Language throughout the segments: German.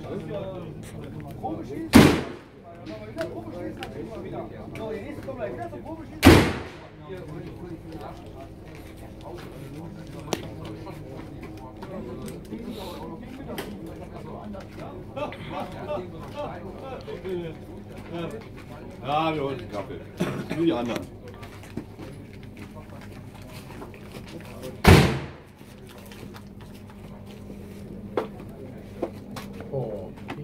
der Reihenfolge? Ähm, Ja, wir holen einen Kaffee. Wie die anderen.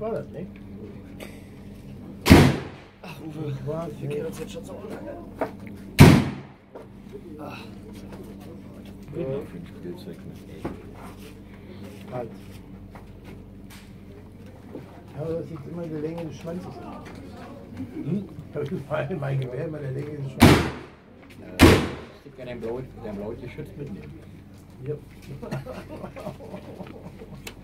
War das nicht. Ach, Uwe, ich war, wir kennen uns jetzt schon so lange. Ach. Ja, für den Spielzweck. Halt. Aber das ist immer die Länge des Schwanzes an. Hm? Mein, mein Gewehr immer der Länge des Schwanzes. Ich kann dein Blau, dein Blau T-Shirt mitnehmen. Ja.